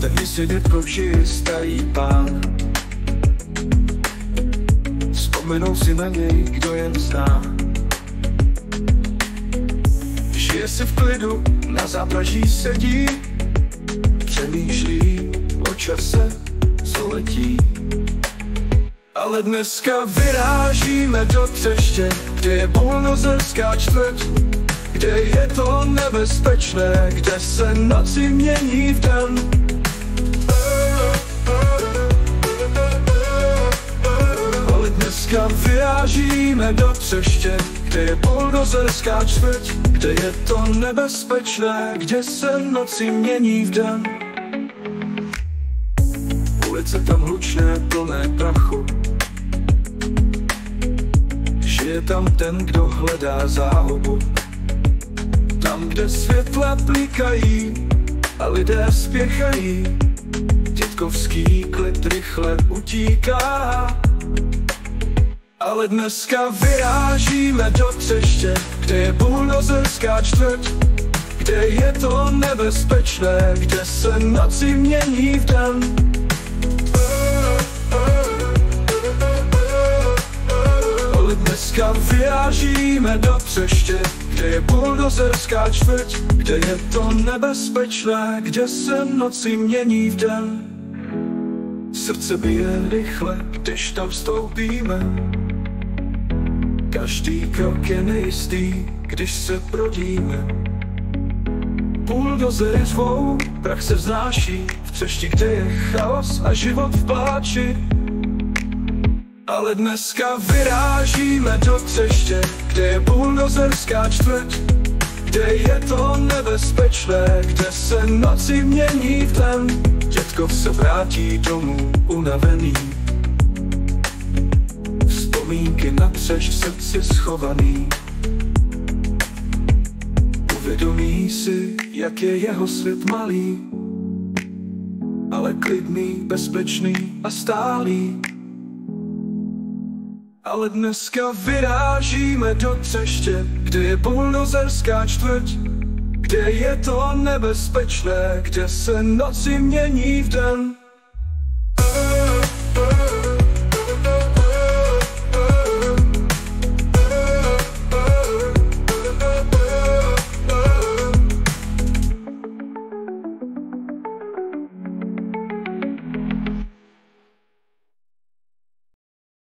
Tady sedět koči starý pán. Vzpomenou si na něj, kdo jen zná. Žije si v klidu, na zápraží sedí. Přemýšlí o čase, co letí ale dneska vyrážíme do třeště, kde je polnozerská čtvrť, kde je to nebezpečné, kde se noci mění v den. Ale dneska vyrážíme do třeště, kde je polnozerská čtvrť, kde je to nebezpečné, kde se noci mění v den. Ulice tam hlučné, plné prachu, tam ten, kdo hledá záhubu Tam, kde světla plikají a lidé spěchají. Dětkovský klid rychle utíká Ale dneska vyrážíme do třeště Kde je buldozerská čtvrť Kde je to nebezpečné Kde se noci mění v den vyrážíme do třeště, kde je buldozerská čtvrť, kde je to nebezpečné, kde se noci mění v den. Srdce bije rychle, když tam vstoupíme. Každý krok je nejistý, když se prodíme. Buldozery zvou, prach se vznáší, v třešti, kde je chaos a život v pláči. Ale dneska vyrážíme do třeště, kde je buldozerská čtvrť, kde je to nebezpečné, kde se noci mění v den. Dětkov se vrátí domů unavený. Vzpomínky na třeš v srdci schovaný. Uvědomí si, jak je jeho svět malý, ale klidný, bezpečný a stálý. Ale dneska vyrážíme do třeště, kde je buldozerská čtvrť, kde je to nebezpečné, kde se noci mění v den.